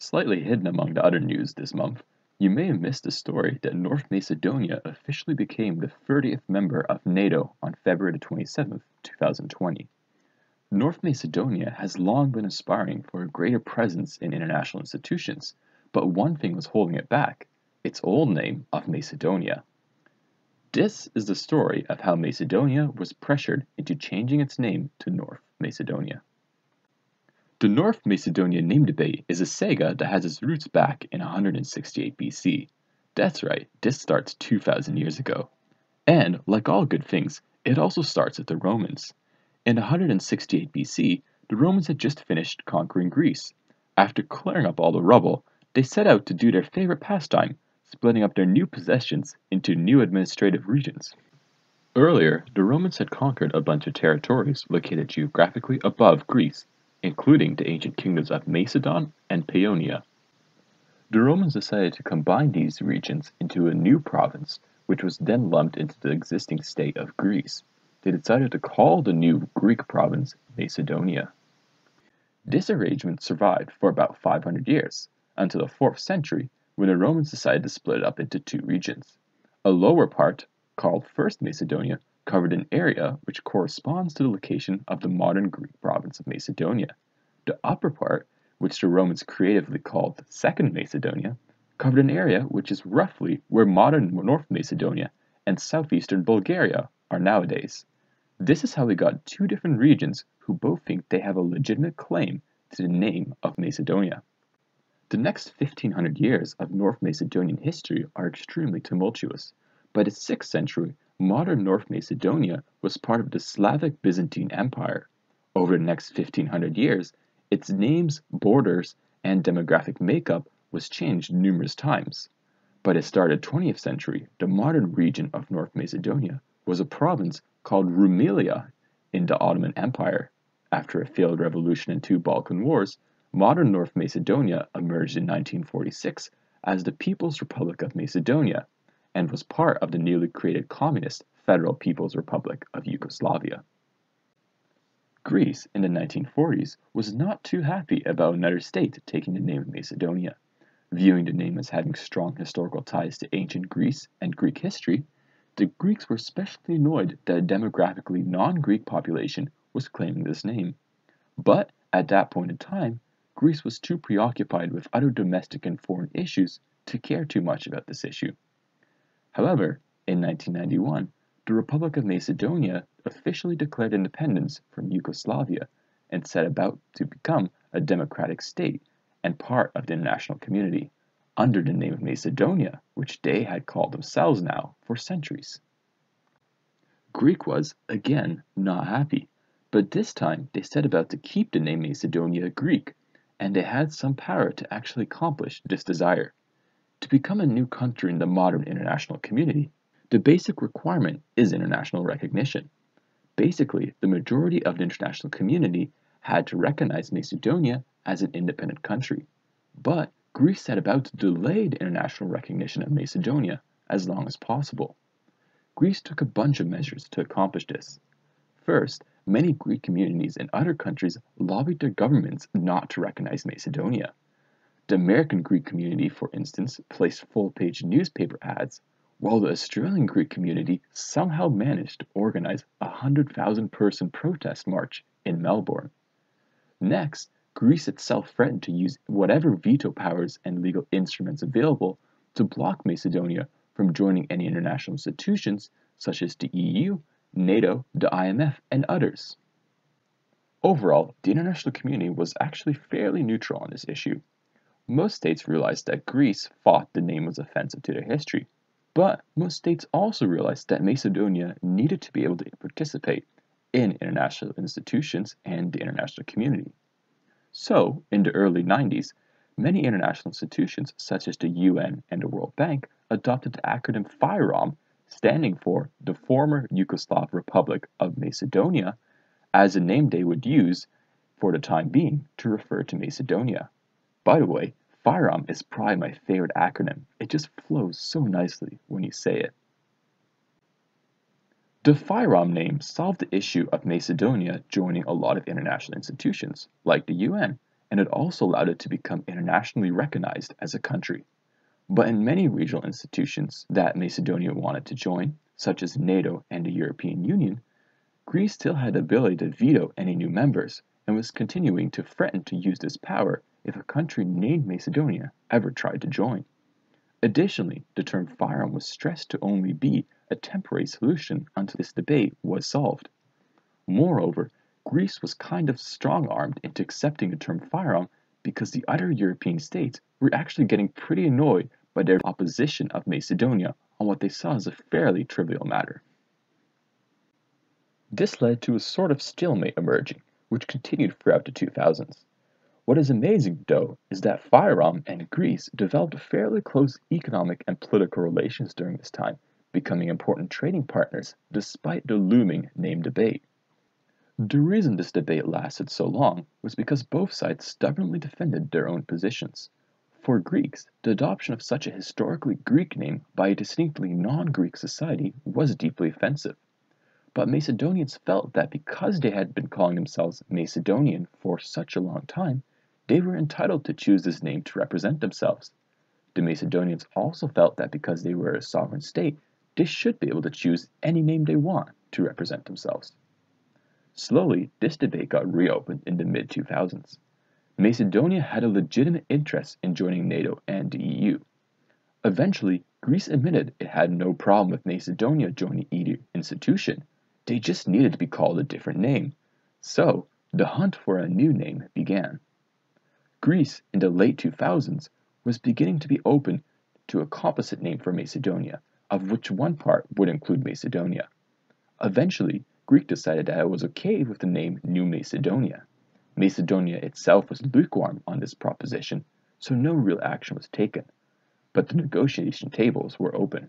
Slightly hidden among the other news this month, you may have missed the story that North Macedonia officially became the 30th member of NATO on February 27, 2020. North Macedonia has long been aspiring for a greater presence in international institutions, but one thing was holding it back its old name of Macedonia. This is the story of how Macedonia was pressured into changing its name to North Macedonia. The North Macedonia name debate is a saga that has its roots back in 168 BC. That's right, this starts 2,000 years ago. And, like all good things, it also starts with the Romans. In 168 BC, the Romans had just finished conquering Greece. After clearing up all the rubble, they set out to do their favorite pastime, splitting up their new possessions into new administrative regions. Earlier, the Romans had conquered a bunch of territories located geographically above Greece, including the ancient kingdoms of Macedon and Paeonia. The Romans decided to combine these regions into a new province, which was then lumped into the existing state of Greece. They decided to call the new Greek province Macedonia. This arrangement survived for about 500 years, until the 4th century when the Romans decided to split it up into two regions. A lower part, called First Macedonia, covered an area which corresponds to the location of the modern Greek province of Macedonia. The upper part, which the Romans creatively called Second Macedonia, covered an area which is roughly where modern North Macedonia and southeastern Bulgaria are nowadays. This is how we got two different regions who both think they have a legitimate claim to the name of Macedonia. The next 1500 years of North Macedonian history are extremely tumultuous. By the 6th century, modern North Macedonia was part of the Slavic Byzantine Empire. Over the next 1500 years, its names, borders, and demographic makeup was changed numerous times. By the start of the 20th century, the modern region of North Macedonia was a province called Rumelia in the Ottoman Empire. After a failed revolution and two Balkan wars, Modern North Macedonia emerged in 1946 as the People's Republic of Macedonia and was part of the newly created communist Federal People's Republic of Yugoslavia. Greece in the 1940s was not too happy about another state taking the name of Macedonia. Viewing the name as having strong historical ties to ancient Greece and Greek history, the Greeks were especially annoyed that a demographically non Greek population was claiming this name. But at that point in time, Greece was too preoccupied with other domestic and foreign issues to care too much about this issue. However, in 1991, the Republic of Macedonia officially declared independence from Yugoslavia and set about to become a democratic state and part of the international community under the name of Macedonia, which they had called themselves now for centuries. Greek was, again, not happy, but this time they set about to keep the name Macedonia Greek and they had some power to actually accomplish this desire. To become a new country in the modern international community, the basic requirement is international recognition. Basically, the majority of the international community had to recognize Macedonia as an independent country. But Greece set about to delay the international recognition of Macedonia as long as possible. Greece took a bunch of measures to accomplish this. First, many Greek communities in other countries lobbied their governments not to recognize Macedonia. The American Greek community, for instance, placed full page newspaper ads, while the Australian Greek community somehow managed to organize a 100,000 person protest march in Melbourne. Next, Greece itself threatened to use whatever veto powers and legal instruments available to block Macedonia from joining any international institutions such as the EU NATO, the IMF, and others. Overall, the international community was actually fairly neutral on this issue. Most states realized that Greece thought the name was offensive to their history, but most states also realized that Macedonia needed to be able to participate in international institutions and the international community. So, in the early 90s, many international institutions such as the UN and the World Bank adopted the acronym FYROM standing for the former Yugoslav Republic of Macedonia, as a name they would use for the time being to refer to Macedonia. By the way, FYROM is probably my favorite acronym. It just flows so nicely when you say it. The FYROM name solved the issue of Macedonia joining a lot of international institutions, like the UN, and it also allowed it to become internationally recognized as a country. But in many regional institutions that Macedonia wanted to join, such as NATO and the European Union, Greece still had the ability to veto any new members and was continuing to threaten to use this power if a country named Macedonia ever tried to join. Additionally, the term FYROM was stressed to only be a temporary solution until this debate was solved. Moreover, Greece was kind of strong armed into accepting the term FYROM because the other European states were actually getting pretty annoyed by their opposition of Macedonia on what they saw as a fairly trivial matter. This led to a sort of stalemate emerging, which continued throughout the 2000s. What is amazing, though, is that FYROM and Greece developed fairly close economic and political relations during this time, becoming important trading partners despite the looming name debate. The reason this debate lasted so long was because both sides stubbornly defended their own positions. For Greeks, the adoption of such a historically Greek name by a distinctly non-Greek society was deeply offensive. But Macedonians felt that because they had been calling themselves Macedonian for such a long time, they were entitled to choose this name to represent themselves. The Macedonians also felt that because they were a sovereign state, they should be able to choose any name they want to represent themselves. Slowly, this debate got reopened in the mid 2000s. Macedonia had a legitimate interest in joining NATO and the EU. Eventually, Greece admitted it had no problem with Macedonia joining either institution, they just needed to be called a different name. So, the hunt for a new name began. Greece, in the late 2000s, was beginning to be open to a composite name for Macedonia, of which one part would include Macedonia. Eventually, Greek decided that it was okay with the name New Macedonia. Macedonia itself was lukewarm on this proposition, so no real action was taken, but the negotiation tables were open.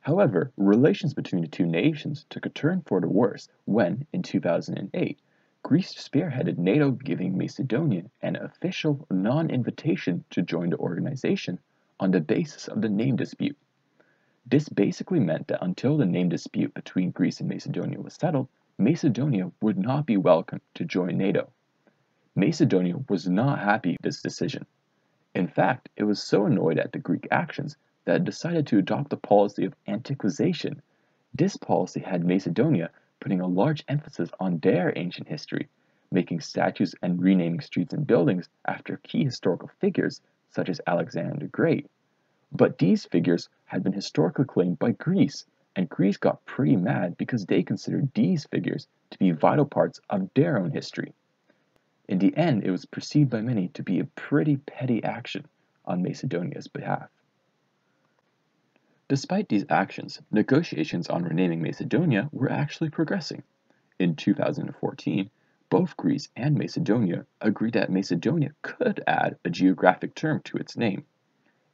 However, relations between the two nations took a turn for the worse when, in 2008, Greece spearheaded NATO giving Macedonia an official non invitation to join the organization on the basis of the name dispute. This basically meant that until the name dispute between Greece and Macedonia was settled, Macedonia would not be welcome to join NATO. Macedonia was not happy with this decision. In fact, it was so annoyed at the Greek actions that it decided to adopt the policy of antiquization. This policy had Macedonia putting a large emphasis on their ancient history, making statues and renaming streets and buildings after key historical figures such as Alexander the Great. But these figures had been historically claimed by Greece, and Greece got pretty mad because they considered these figures to be vital parts of their own history. In the end, it was perceived by many to be a pretty petty action on Macedonia's behalf. Despite these actions, negotiations on renaming Macedonia were actually progressing. In 2014, both Greece and Macedonia agreed that Macedonia could add a geographic term to its name.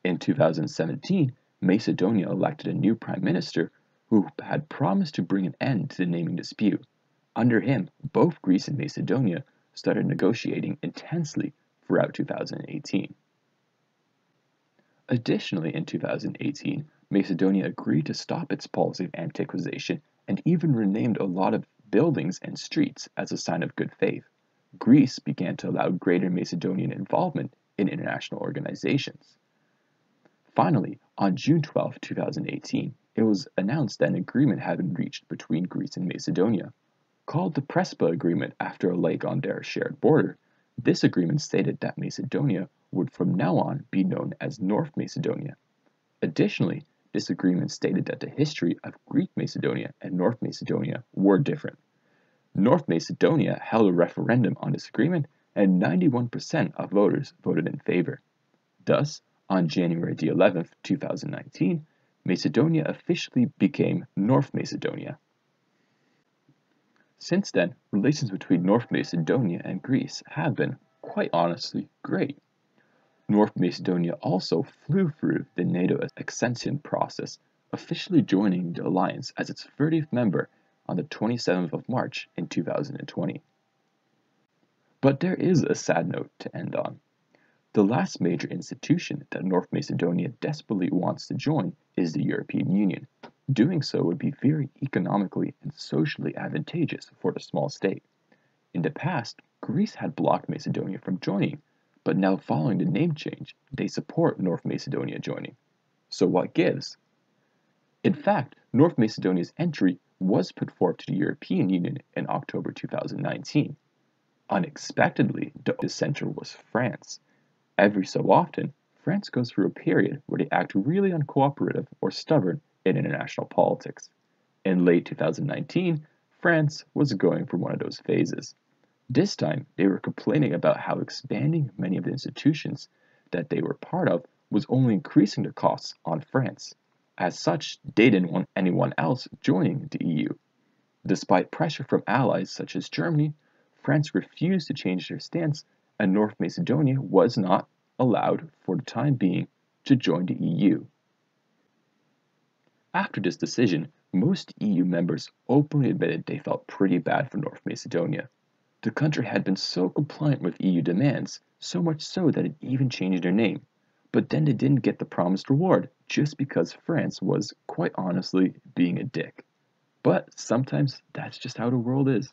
In 2017, Macedonia elected a new prime minister who had promised to bring an end to the naming dispute. Under him, both Greece and Macedonia started negotiating intensely throughout 2018. Additionally, in 2018, Macedonia agreed to stop its policy of antiquization and even renamed a lot of buildings and streets as a sign of good faith. Greece began to allow greater Macedonian involvement in international organizations. Finally, on June 12, 2018, it was announced that an agreement had been reached between Greece and Macedonia. Called the Prespa Agreement after a lake on their shared border, this agreement stated that Macedonia would from now on be known as North Macedonia. Additionally, this agreement stated that the history of Greek Macedonia and North Macedonia were different. North Macedonia held a referendum on this agreement and 91% of voters voted in favor. Thus, on January 11, 2019, Macedonia officially became North Macedonia. Since then, relations between North Macedonia and Greece have been, quite honestly, great. North Macedonia also flew through the NATO accession process, officially joining the alliance as its 30th member on the 27th of March in 2020. But there is a sad note to end on. The last major institution that North Macedonia desperately wants to join is the European Union. Doing so would be very economically and socially advantageous for the small state. In the past, Greece had blocked Macedonia from joining, but now following the name change, they support North Macedonia joining. So what gives? In fact, North Macedonia's entry was put forth to the European Union in October 2019. Unexpectedly, the dissenter was France. Every so often, France goes through a period where they act really uncooperative or stubborn in international politics. In late 2019, France was going through one of those phases. This time, they were complaining about how expanding many of the institutions that they were part of was only increasing the costs on France. As such, they didn't want anyone else joining the EU. Despite pressure from allies such as Germany, France refused to change their stance, and North Macedonia was not allowed, for the time being, to join the EU. After this decision, most EU members openly admitted they felt pretty bad for North Macedonia. The country had been so compliant with EU demands, so much so that it even changed their name. But then they didn't get the promised reward just because France was, quite honestly, being a dick. But sometimes that's just how the world is.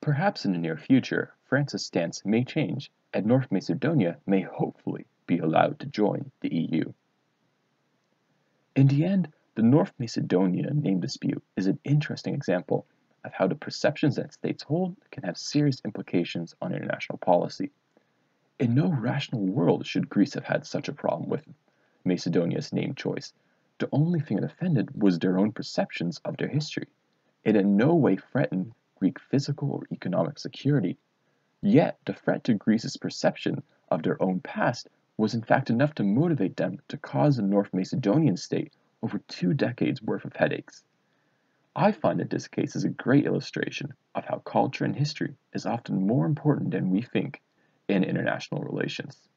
Perhaps in the near future, France's stance may change, and North Macedonia may hopefully be allowed to join the EU. In the end, the North Macedonia name dispute is an interesting example of how the perceptions that states hold can have serious implications on international policy. In no rational world should Greece have had such a problem with Macedonia's name choice. The only thing it offended was their own perceptions of their history. It in no way threatened Greek physical or economic security. Yet the threat to Greece's perception of their own past was in fact enough to motivate them to cause the North Macedonian state over two decades worth of headaches. I find that this case is a great illustration of how culture and history is often more important than we think in international relations.